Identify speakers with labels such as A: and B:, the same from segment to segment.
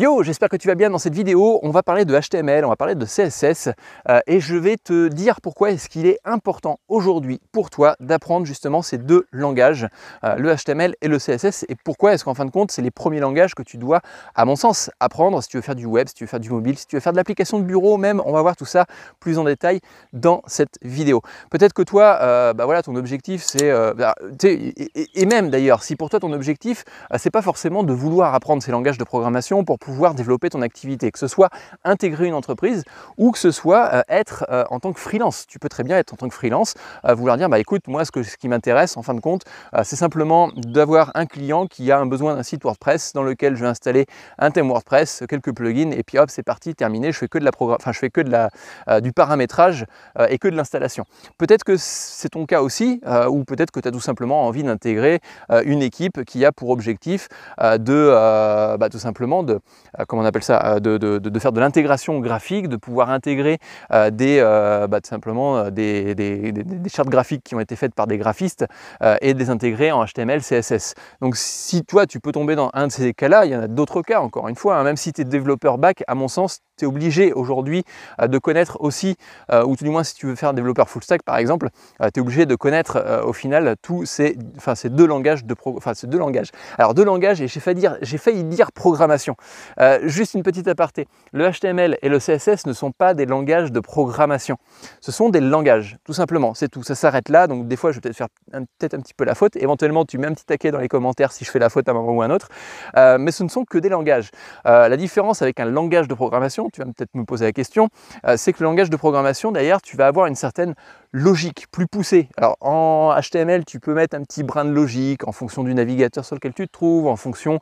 A: Yo, j'espère que tu vas bien dans cette vidéo. On va parler de HTML, on va parler de CSS euh, et je vais te dire pourquoi est-ce qu'il est important aujourd'hui pour toi d'apprendre justement ces deux langages, euh, le HTML et le CSS et pourquoi est-ce qu'en fin de compte c'est les premiers langages que tu dois, à mon sens, apprendre si tu veux faire du web, si tu veux faire du mobile, si tu veux faire de l'application de bureau même. On va voir tout ça plus en détail dans cette vidéo. Peut-être que toi, euh, bah voilà, ton objectif c'est, bah, et, et, même d'ailleurs, si pour toi ton objectif c'est pas forcément de vouloir apprendre ces langages de programmation pour pouvoir développer ton activité, que ce soit intégrer une entreprise ou que ce soit euh, être euh, en tant que freelance. Tu peux très bien être en tant que freelance, euh, vouloir dire bah écoute, moi ce, que, ce qui m'intéresse en fin de compte, c'est simplement d'avoir un client qui a un besoin d'un site WordPress dans lequel je vais installer un thème WordPress, quelques plugins et puis hop, c'est parti, terminé, je fais que de la enfin je fais que de la du paramétrage et que de l'installation. Peut-être que c'est ton cas aussi ou peut-être que tu as tout simplement envie d'intégrer une équipe qui a pour objectif de bah, tout simplement de comment on appelle ça, euh, de, faire de l'intégration graphique, de pouvoir intégrer euh, des, bah, simplement des, chartes graphiques qui ont été faites par des graphistes et des intégrer en HTML, CSS. Donc si toi tu peux tomber dans un de ces cas-là, il y en a d'autres cas encore une fois, hein. même si tu es développeur back, à mon sens, tu es obligé aujourd'hui de connaître aussi, ou tout du moins si tu veux faire un développeur full stack par exemple, tu es obligé de connaître au final tous ces, deux langages de langages. Alors deux langages et j'ai failli dire, j'ai failli dire programmation. Euh, juste une petite aparté, le HTML et le CSS ne sont pas des langages de programmation, ce sont des langages, tout simplement, c'est tout, ça s'arrête là, donc des fois je vais peut-être faire peut-être un petit peu la faute, éventuellement tu mets un petit taquet dans les commentaires si je fais la faute à un moment ou à un autre, euh, mais ce ne sont que des langages. Euh, la différence avec un langage de programmation, tu vas peut-être me poser la question, c'est que le langage de programmation, d'ailleurs, tu vas avoir une certaine logique, plus poussée. Alors en HTML, tu peux mettre un petit brin de logique en fonction du navigateur sur lequel tu te trouves, en fonction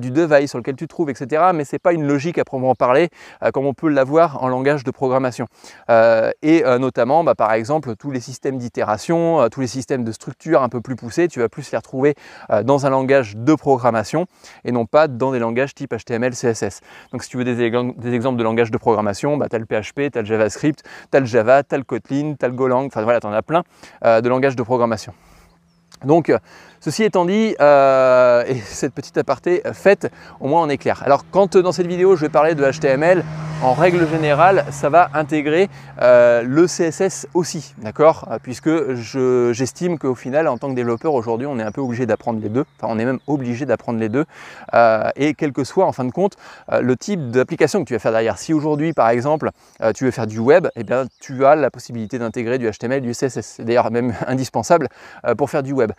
A: du device sur lequel tu te trouves, etc mais ce n'est pas une logique à proprement parler euh, comme on peut l'avoir en langage de programmation. Euh, et euh, notamment, bah, par exemple, tous les systèmes d'itération, tous les systèmes de structure un peu plus poussés, tu vas plus les retrouver dans un langage de programmation et non pas dans des langages type HTML, CSS. Donc si tu veux des, exemples de langage de programmation, bah, tu as le PHP, tu as le JavaScript, tu as le Java, tu as le Kotlin, tu as le Golang, enfin voilà, tu en as plein de langages de programmation. Donc, ceci étant dit, euh, et cette petite aparté faite, au moins on est clair. Alors, quand dans cette vidéo je vais parler de HTML, en règle générale, ça va intégrer euh, le CSS aussi, d'accord? Euh, Puisque j'estime qu'au final, en tant que développeur, aujourd'hui, on est un peu obligé d'apprendre les deux. Enfin, on est même obligé d'apprendre les deux. Euh, et quel que soit, en fin de compte, le type d'application que tu vas faire derrière. Si aujourd'hui, par exemple, tu veux faire du web, eh bien, tu as la possibilité d'intégrer du HTML, du CSS. C'est d'ailleurs même indispensable pour faire du web.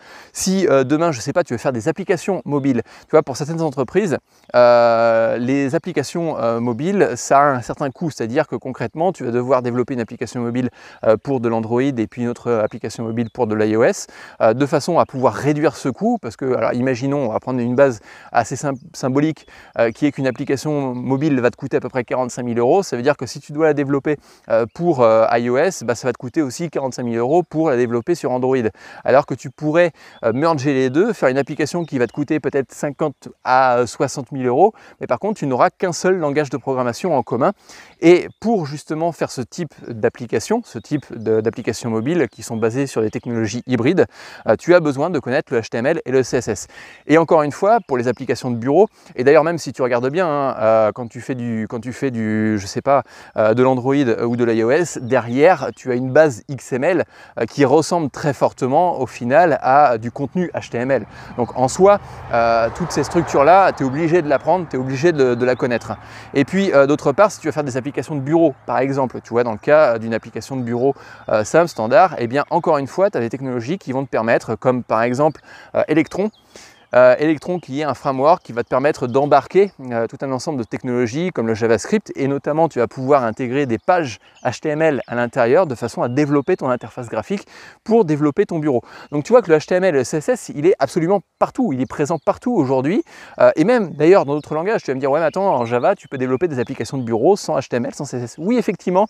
A: Demain, je ne sais pas, tu veux faire des applications mobiles, tu vois, pour certaines entreprises, les applications mobiles, ça a un certain coût, c'est-à-dire que concrètement, tu vas devoir développer une application mobile euh, pour de l'Android et puis une autre application mobile pour de l'iOS, euh, de façon à pouvoir réduire ce coût, parce que, alors imaginons, on va prendre une base assez symbolique, euh, qui est qu'une application mobile va te coûter à peu près 45 000 euros, ça veut dire que si tu dois la développer pour iOS, bah, ça va te coûter aussi 45 000 euros pour la développer sur Android, alors que tu pourrais merger les deux, faire une application qui va te coûter peut-être 50 à 60 000 euros, mais par contre, tu n'auras qu'un seul langage de programmation en commun et pour justement faire ce type d'application, ce type d'applications mobiles qui sont basées sur des technologies hybrides, euh, tu as besoin de connaître le HTML et le CSS. Et encore une fois, pour les applications de bureau, et d'ailleurs même si tu regardes bien, hein, euh, quand tu fais du, quand tu fais du, je sais pas, euh, de l'Android ou de l'iOS, derrière tu as une base XML qui ressemble très fortement au final à du contenu HTML. Donc en soi, toutes ces structures-là, tu es obligé de l'apprendre, tu es obligé de, la connaître. Et puis d'autre part, si tu veux faire des applications de bureau, par exemple, tu vois, dans le cas d'une application de bureau euh, SAM standard, eh bien, encore une fois, tu as des technologies qui vont te permettre, comme par exemple euh, Electron, euh, Electron qui est un framework qui va te permettre d'embarquer euh, tout un ensemble de technologies comme le JavaScript et notamment tu vas pouvoir intégrer des pages HTML à l'intérieur de façon à développer ton interface graphique pour développer ton bureau. Donc tu vois que le HTML le CSS il est absolument partout, il est présent partout aujourd'hui euh, et même d'ailleurs dans d'autres langages tu vas me dire ouais mais attends en Java tu peux développer des applications de bureau sans HTML, sans CSS. Oui effectivement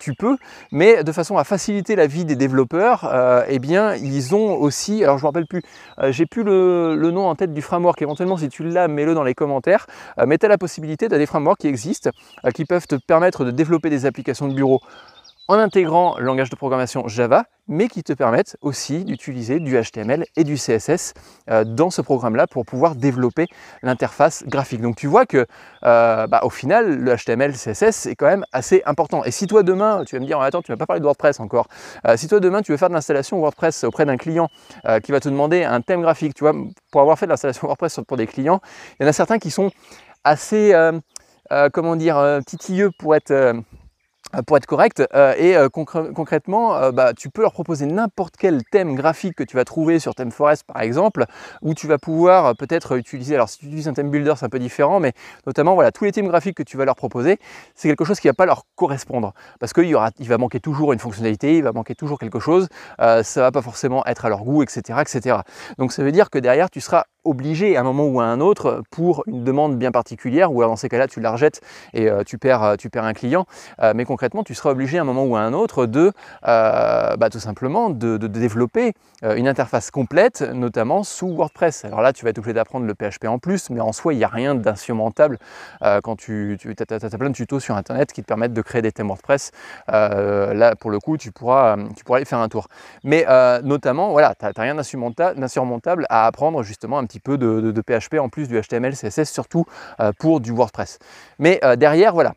A: tu peux mais de façon à faciliter la vie des développeurs eh bien ils ont aussi, alors je me rappelle plus, j'ai plus le, le en tête du framework. Éventuellement, si tu l'as, mets-le dans les commentaires. mais tu as la possibilité, tu des frameworks qui existent, euh, qui peuvent te permettre de développer des applications de bureau en intégrant le langage de programmation Java, mais qui te permettent aussi d'utiliser du HTML et du CSS euh, dans ce programme-là pour pouvoir développer l'interface graphique. Donc tu vois que euh, bah, au final, le HTML, CSS est quand même assez important. Et si toi demain, tu vas me dire, attends, tu m'as pas parlé de WordPress encore, euh, si toi demain tu veux faire de l'installation WordPress auprès d'un client qui va te demander un thème graphique, tu vois, pour avoir fait de l'installation WordPress pour des clients, il y en a certains qui sont assez, comment dire, titilleux pour être pour être correct. Euh, et euh, concrètement, bah, tu peux leur proposer n'importe quel thème graphique que tu vas trouver sur ThemeForest par exemple, où tu vas pouvoir peut-être utiliser, alors si tu utilises un thème builder c'est un peu différent, mais notamment voilà, tous les thèmes graphiques que tu vas leur proposer, c'est quelque chose qui ne va pas leur correspondre. Parce qu'il il va manquer toujours une fonctionnalité, il va manquer toujours quelque chose, ça ne va pas forcément être à leur goût, etc., etc. Donc ça veut dire que derrière, tu seras obligé à un moment ou à un autre pour une demande bien particulière, ou alors dans ces cas-là, tu la rejettes et tu, perds, tu perds un client. mais concrètement, tu seras obligé à un moment ou à un autre de euh, bah, tout simplement de, développer euh, une interface complète, notamment sous WordPress. Alors là, tu vas être obligé d'apprendre le PHP en plus, mais en soi, il n'y a rien d'insurmontable euh, quand tu, tu as, plein de tutos sur Internet qui te permettent de créer des thèmes WordPress. là, pour le coup, tu pourras, tu pourras aller faire un tour. Mais notamment, voilà, tu n'as rien d'insurmontable à apprendre justement un petit peu de, de, PHP en plus du HTML, CSS, surtout pour du WordPress. Mais derrière, voilà,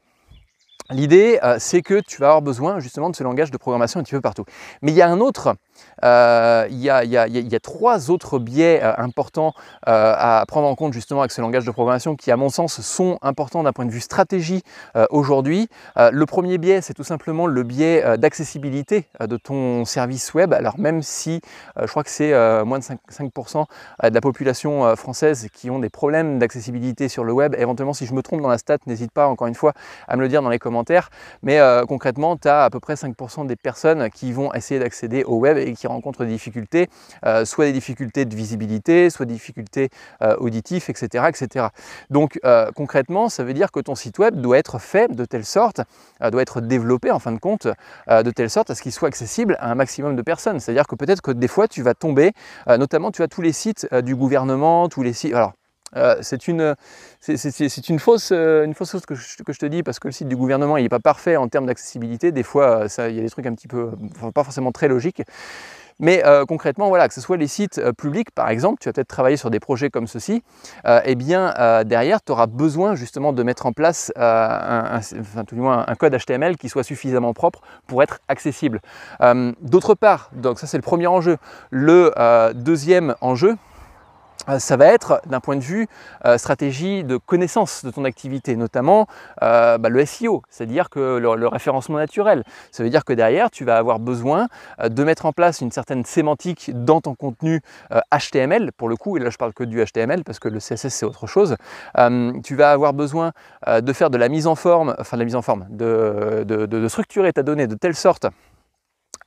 A: L'idée, c'est que tu vas avoir besoin justement de ce langage de programmation un petit peu partout. Mais il y a un autre euh, il y, a, trois autres biais euh, importants euh, à prendre en compte justement avec ce langage de programmation qui, à mon sens, sont importants d'un point de vue stratégie aujourd'hui. le premier biais, c'est tout simplement le biais d'accessibilité de ton service web. Alors même si je crois que c'est moins de 5%, de la population française qui ont des problèmes d'accessibilité sur le web, éventuellement si je me trompe dans la stat, n'hésite pas encore une fois à me le dire dans les commentaires. Mais concrètement, tu as à peu près 5% des personnes qui vont essayer d'accéder au web qui rencontrent des difficultés, euh, soit des difficultés de visibilité, soit des difficultés euh, auditives, etc., etc. Donc euh, concrètement, ça veut dire que ton site web doit être fait de telle sorte, doit être développé en fin de compte, de telle sorte à ce qu'il soit accessible à un maximum de personnes. C'est-à-dire que peut-être que des fois tu vas tomber, notamment tu as tous les sites du gouvernement, tous les sites... c'est une, c'est une fausse, fausse chose que je, te dis parce que le site du gouvernement n'est pas parfait en termes d'accessibilité. Des fois, il y a des trucs un petit peu, pas forcément très logiques. Mais euh, concrètement, voilà, que ce soit les sites euh, publics, par exemple, tu vas peut-être travailler sur des projets comme ceci, euh, eh bien, derrière, tu auras besoin justement de mettre en place un, code HTML qui soit suffisamment propre pour être accessible. D'autre part, donc ça c'est le premier enjeu. Le deuxième enjeu, euh, ça va être d'un point de vue euh, stratégie de connaissance de ton activité, notamment euh, bah, le SEO, c'est-à-dire que le, référencement naturel. Ça veut dire que derrière, tu vas avoir besoin de mettre en place une certaine sémantique dans ton contenu HTML, pour le coup, et là je parle que du HTML parce que le CSS c'est autre chose. tu vas avoir besoin de faire de la mise en forme, enfin de la mise en forme, de structurer ta donnée de telle sorte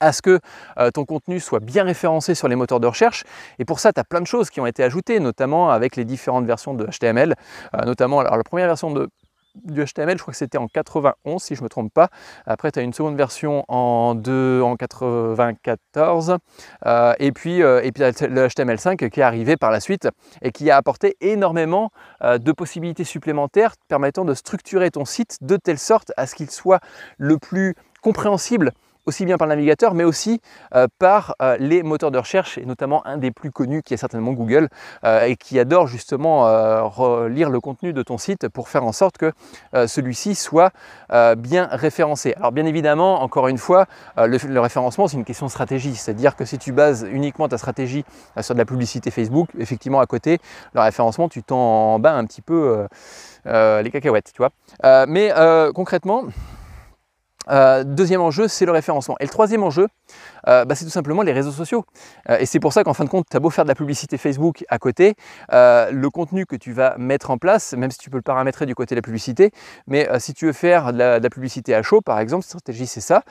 A: à ce que euh, ton contenu soit bien référencé sur les moteurs de recherche. Et pour ça, tu as plein de choses qui ont été ajoutées, notamment avec les différentes versions de HTML. Euh, notamment, alors la première version de, du HTML, je crois que c'était en 91 si je ne me trompe pas. Après, tu as une seconde version en, 2, en 94. Euh, et puis, et puis le HTML5 qui est arrivé par la suite et qui a apporté énormément de possibilités supplémentaires permettant de structurer ton site de telle sorte à ce qu'il soit le plus compréhensible aussi bien par le navigateur, mais aussi euh, par euh, les moteurs de recherche, et notamment un des plus connus qui est certainement Google, euh, et qui adore justement lire le contenu de ton site pour faire en sorte que celui-ci soit bien référencé. Alors bien évidemment, encore une fois, le, référencement, c'est une question de stratégie, c'est-à-dire que si tu bases uniquement ta stratégie sur de la publicité Facebook, effectivement à côté, le référencement, tu t'en bats un petit peu les cacahuètes, tu vois. mais concrètement, euh, deuxième enjeu, c'est le référencement. Et le troisième enjeu, euh, bah, c'est tout simplement les réseaux sociaux. Euh, et c'est pour ça qu'en fin de compte, tu as beau faire de la publicité Facebook à côté, le contenu que tu vas mettre en place, même si tu peux le paramétrer du côté de la publicité, mais si tu veux faire de la, publicité à chaud, par exemple, stratégie c'est ça,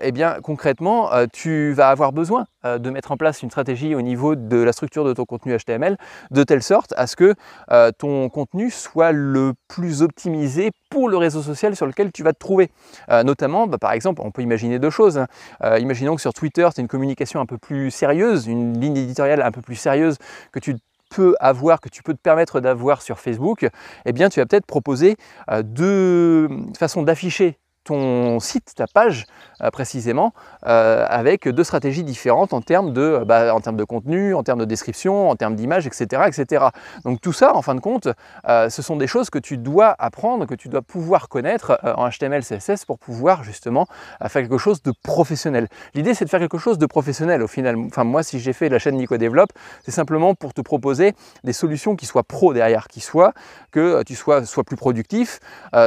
A: eh bien concrètement, tu vas avoir besoin de mettre en place une stratégie au niveau de la structure de ton contenu HTML, de telle sorte à ce que ton contenu soit le plus optimisé pour le réseau social sur lequel tu vas te trouver. notamment bah, par exemple, on peut imaginer deux choses. Hein. Euh, imaginons que sur Twitter, tu as une communication un peu plus sérieuse, une ligne éditoriale un peu plus sérieuse que tu peux avoir, que tu peux te permettre d'avoir sur Facebook, eh bien tu vas peut-être proposer euh, deux façons d'afficher ton site, ta page précisément, avec deux stratégies différentes en termes, de, bah, en termes de contenu, en termes de description, en termes d'image, etc., etc. Donc tout ça, en fin de compte, ce sont des choses que tu dois apprendre, que tu dois pouvoir connaître en HTML, CSS pour pouvoir justement faire quelque chose de professionnel. L'idée, c'est de faire quelque chose de professionnel au final. Enfin, moi, si j'ai fait la chaîne Nico Développe, c'est simplement pour te proposer des solutions qui soient pro derrière, qui soient que tu sois soit plus productif,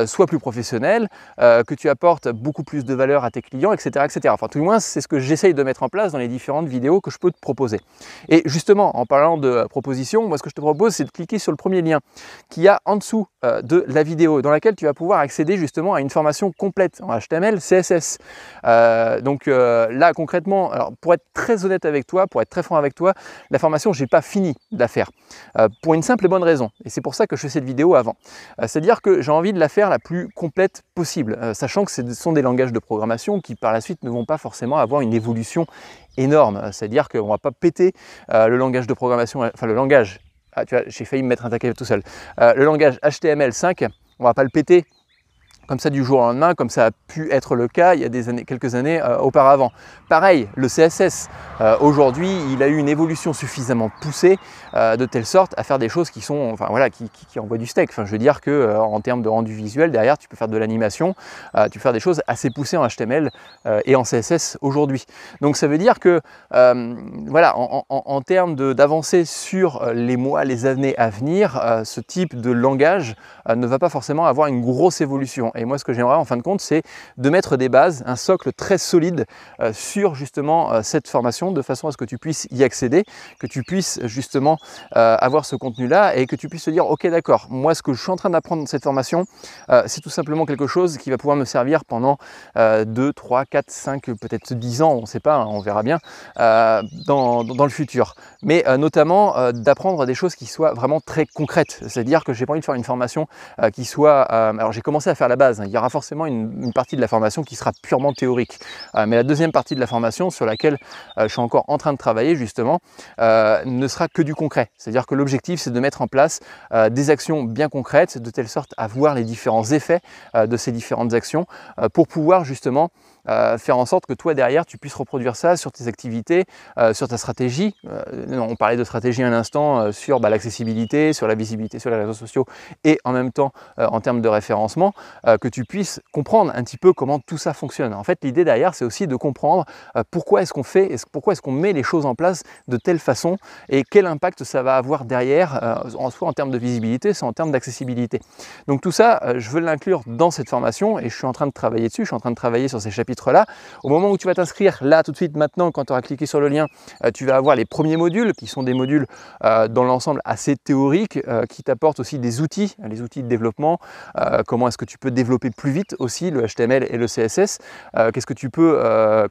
A: soit plus professionnel, que tu apportes beaucoup plus de valeur à tes clients, etc. etc. Enfin, tout le moins, c'est ce que j'essaye de mettre en place dans les différentes vidéos que je peux te proposer. Et justement, en parlant de propositions, moi, ce que je te propose, c'est de cliquer sur le premier lien qui y a en dessous euh, de la vidéo, dans laquelle tu vas pouvoir accéder justement à une formation complète en HTML, CSS. Euh, donc euh, là, concrètement, alors pour être très honnête avec toi, pour être très franc avec toi, la formation, je n'ai pas fini de la faire. pour une simple et bonne raison. Et c'est pour ça que je fais cette vidéo avant. C'est-à-dire que j'ai envie de la faire la plus complète possible, sachant que ce sont des langages de programmation qui par la suite ne vont pas forcément avoir une évolution énorme. C'est-à-dire qu'on ne va pas péter le langage de programmation, enfin le langage ah, tu vois, j'ai failli me mettre un taquet tout seul. Euh, le langage HTML5, on va pas le péter comme ça du jour au lendemain, comme ça a pu être le cas il y a des années, quelques années euh, auparavant. Pareil, le CSS, euh, aujourd'hui, il a eu une évolution suffisamment poussée euh, de telle sorte à faire des choses qui sont, enfin voilà, qui, envoient du steak. Enfin, je veux dire que en termes de rendu visuel, derrière, tu peux faire de l'animation, tu peux faire des choses assez poussées en HTML et en CSS aujourd'hui. Donc ça veut dire que, voilà, en, en termes d'avancée sur les mois, les années à venir, ce type de langage ne va pas forcément avoir une grosse évolution. Et moi, ce que j'aimerais en fin de compte, c'est de mettre des bases, un socle très solide euh, sur justement euh, cette formation, de façon à ce que tu puisses y accéder, que tu puisses justement euh, avoir ce contenu-là et que tu puisses te dire, ok, d'accord, moi, ce que je suis en train d'apprendre dans cette formation, c'est tout simplement quelque chose qui va pouvoir me servir pendant 2, 3, 4, 5, peut-être 10 ans, on ne sait pas, hein, on verra bien, dans, dans, le futur. Mais notamment d'apprendre des choses qui soient vraiment très concrètes. C'est-à-dire que j'ai pas envie de faire une formation qui soit... alors j'ai commencé à faire la base Hein. Il y aura forcément une, partie de la formation qui sera purement théorique. Euh, mais la deuxième partie de la formation sur laquelle euh, je suis encore en train de travailler justement euh, ne sera que du concret. C'est-à-dire que l'objectif c'est de mettre en place des actions bien concrètes de telle sorte à voir les différents effets de ces différentes actions pour pouvoir justement euh, faire en sorte que toi derrière tu puisses reproduire ça sur tes activités, euh, sur ta stratégie. Euh, on parlait de stratégie un instant sur bah, l'accessibilité, sur la visibilité sur les réseaux sociaux et en même temps en termes de référencement, que tu puisses comprendre un petit peu comment tout ça fonctionne. En fait, l'idée derrière, c'est aussi de comprendre pourquoi est-ce qu'on fait, pourquoi est-ce qu'on met les choses en place de telle façon et quel impact ça va avoir derrière, soit en termes de visibilité, soit en termes d'accessibilité. Donc tout ça, je veux l'inclure dans cette formation et je suis en train de travailler dessus, je suis en train de travailler sur ces chapitres là. Au moment où tu vas t'inscrire, là tout de suite maintenant, quand tu auras cliqué sur le lien, euh, tu vas avoir les premiers modules qui sont des modules euh, dans l'ensemble assez théoriques euh, qui t'apportent aussi des outils, les outils de développement, comment est-ce que tu peux développer plus vite aussi le HTML et le CSS, qu'est-ce que tu peux,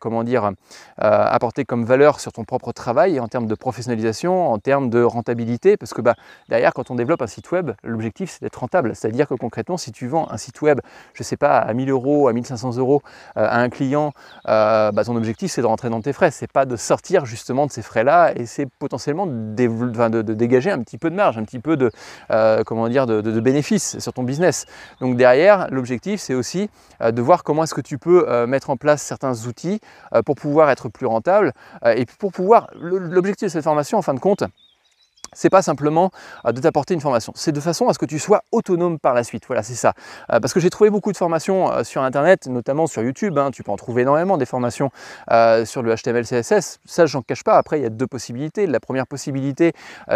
A: comment dire, apporter comme valeur sur ton propre travail en termes de professionnalisation, en termes de rentabilité, parce que bah, derrière quand on développe un site web, l'objectif c'est d'être rentable, c'est-à-dire que concrètement si tu vends un site web, je sais pas, à 1000 euros, à 1500 euros à un client, euh, bah, ton objectif c'est de rentrer dans tes frais, c'est pas de sortir justement de ces frais-là et c'est potentiellement de, dégager un petit peu de marge, un petit peu de, euh, comment dire, de, bénéfices sur ton business. Donc derrière, l'objectif c'est aussi euh, de voir comment est-ce que tu peux mettre en place certains outils pour pouvoir être plus rentable et pour pouvoir, l'objectif de cette formation en fin de compte, c'est pas simplement euh, de t'apporter une formation, c'est de façon à ce que tu sois autonome par la suite. Voilà, c'est ça. Euh, parce que j'ai trouvé beaucoup de formations euh, sur Internet, notamment sur YouTube. Hein. tu peux en trouver énormément des formations sur le HTML, CSS. Ça, j'en cache pas. Après, il y a deux possibilités. La première possibilité,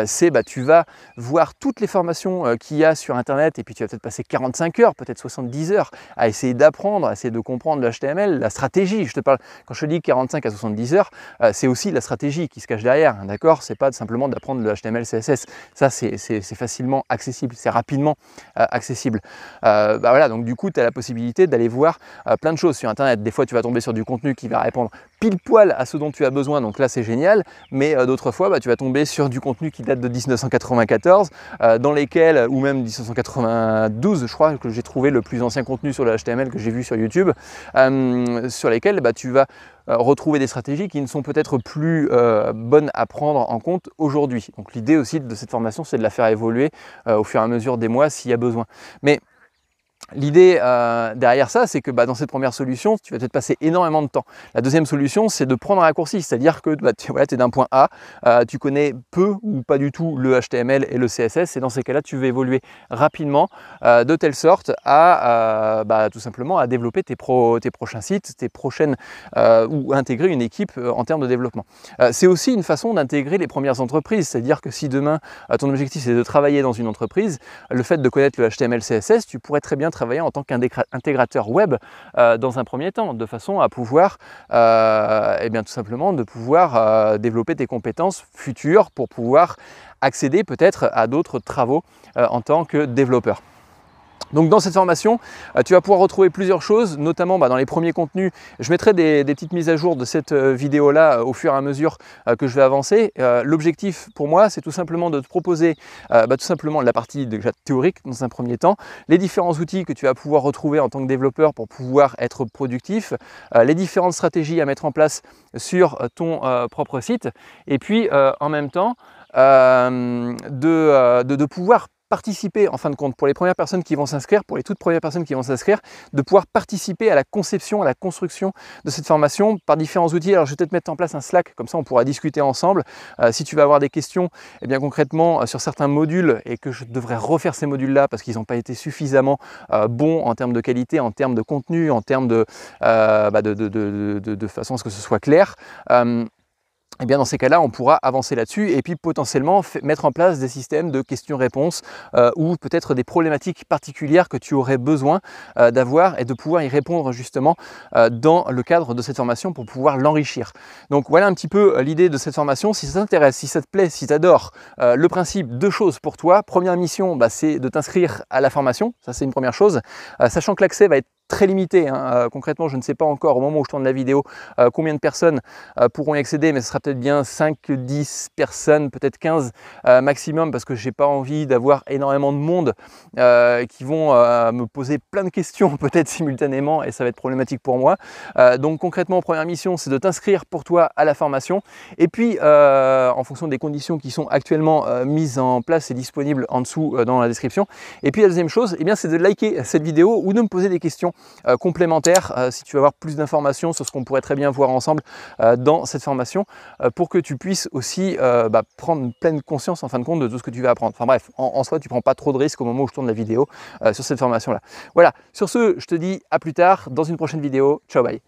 A: c'est bah, tu vas voir toutes les formations qu'il y a sur Internet et puis tu vas peut-être passer 45 heures, peut-être 70 heures à essayer d'apprendre, à essayer de comprendre le HTML, la stratégie. Je te parle quand je dis 45 à 70 heures, c'est aussi la stratégie qui se cache derrière. D'accord? C'est pas simplement d'apprendre le HTML, Ça, c'est facilement accessible, c'est rapidement euh, accessible. Euh, bah voilà, donc du coup, tu as la possibilité d'aller voir euh, plein de choses sur Internet. Des fois, tu vas tomber sur du contenu qui va répondre pile poil à ce dont tu as besoin, donc là, c'est génial. Mais d'autres fois, bah, tu vas tomber sur du contenu qui date de 1994, dans lesquels, ou même 1992, je crois que j'ai trouvé le plus ancien contenu sur le HTML que j'ai vu sur YouTube, sur lesquels bah, tu vas euh, retrouver des stratégies qui ne sont peut-être plus euh, bonnes à prendre en compte aujourd'hui. Donc l'idée aussi de cette formation, c'est de la faire évoluer euh, au fur et à mesure des mois s'il y a besoin. Mais L'idée euh, derrière ça, c'est que bah, dans cette première solution, tu vas peut-être passer énormément de temps. La deuxième solution, c'est de prendre un raccourci, c'est-à-dire que bah, tu es d'un point A, euh, tu connais peu ou pas du tout le HTML et le CSS, et dans ces cas-là, tu vas évoluer rapidement euh, de telle sorte à bah, tout simplement à développer tes, tes prochains sites, tes prochaines ou intégrer une équipe en termes de développement. c'est aussi une façon d'intégrer les premières entreprises, c'est-à-dire que si demain ton objectif c'est de travailler dans une entreprise, le fait de connaître le HTML, CSS, tu pourrais très bien travailler en tant qu'intégrateur web euh, dans un premier temps, de façon à pouvoir, euh, eh bien, tout simplement, de pouvoir euh, développer tes compétences futures pour pouvoir accéder peut-être à d'autres travaux en tant que développeur. Donc dans cette formation, euh, tu vas pouvoir retrouver plusieurs choses, notamment bah, dans les premiers contenus. Je mettrai des, petites mises à jour de cette euh, vidéo-là euh, au fur et à mesure que je vais avancer. L'objectif pour moi, c'est tout simplement de te proposer bah, tout simplement la partie déjà théorique dans un premier temps, les différents outils que tu vas pouvoir retrouver en tant que développeur pour pouvoir être productif, les différentes stratégies à mettre en place sur ton propre site, et puis en même temps, de, de pouvoir participer, en fin de compte, pour les premières personnes qui vont s'inscrire, pour les toutes premières personnes qui vont s'inscrire, de pouvoir participer à la conception, à la construction de cette formation par différents outils. Alors je vais peut-être mettre en place un Slack, comme ça on pourra discuter ensemble. Euh, si tu vas avoir des questions, et eh bien concrètement, euh, sur certains modules, et que je devrais refaire ces modules-là parce qu'ils n'ont pas été suffisamment euh, bons en termes de qualité, en termes de contenu, en termes de, bah, de, façon à ce que ce soit clair, eh bien dans ces cas-là, on pourra avancer là-dessus et puis potentiellement mettre en place des systèmes de questions-réponses euh, ou peut-être des problématiques particulières que tu aurais besoin euh, d'avoir et de pouvoir y répondre justement euh, dans le cadre de cette formation pour pouvoir l'enrichir. Donc voilà un petit peu l'idée de cette formation. Si ça t'intéresse, si ça te plaît, si tu adores le principe, deux choses pour toi. Première mission, bah, c'est de t'inscrire à la formation. Ça, c'est une première chose. sachant que l'accès va être très limité. Hein. Euh, concrètement, je ne sais pas encore au moment où je tourne la vidéo euh, combien de personnes euh, pourront y accéder, mais ce sera peut-être bien 5, 10 personnes, peut-être 15 maximum, parce que je n'ai pas envie d'avoir énormément de monde qui vont me poser plein de questions peut-être simultanément, et ça va être problématique pour moi. donc concrètement, première mission, c'est de t'inscrire pour toi à la formation, et puis en fonction des conditions qui sont actuellement mises en place et disponibles en dessous dans la description. Et puis la deuxième chose, eh bien, c'est de liker cette vidéo ou de me poser des questions euh, complémentaires euh, si tu veux avoir plus d'informations sur ce qu'on pourrait très bien voir ensemble euh, dans cette formation pour que tu puisses aussi bah, prendre pleine conscience en fin de compte de tout ce que tu vas apprendre. Enfin bref, en, en soi, tu prends pas trop de risques au moment où je tourne la vidéo sur cette formation-là. Voilà, sur ce, je te dis à plus tard dans une prochaine vidéo. Ciao, bye